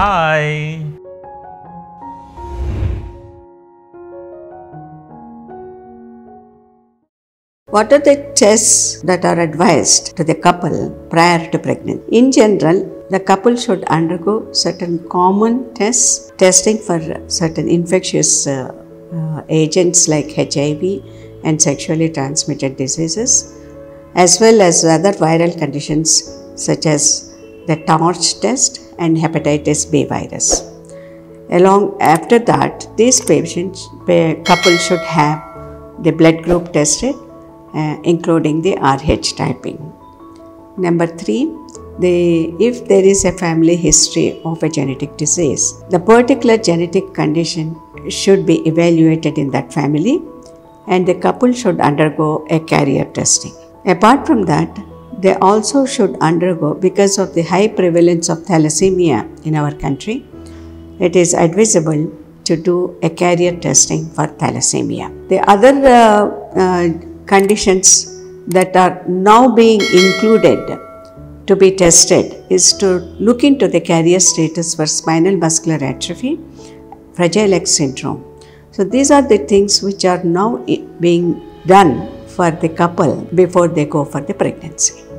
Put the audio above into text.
Hi. What are the tests that are advised to the couple prior to pregnancy? In general, the couple should undergo certain common tests, testing for certain infectious uh, uh, agents like HIV and sexually transmitted diseases, as well as other viral conditions such as the TORCH test and hepatitis B virus. Along after that, these patients, pa- couple should have the blood group tested, uh, including the RH typing. Number three, the, if there is a family history of a genetic disease, the particular genetic condition should be evaluated in that family and the couple should undergo a carrier testing. Apart from that, they also should undergo, because of the high prevalence of thalassemia in our country, it is advisable to do a carrier testing for thalassemia. The other uh, uh, conditions that are now being included to be tested is to look into the carrier status for spinal muscular atrophy, Fragile X syndrome. So, these are the things which are now being done for the couple before they go for the pregnancy.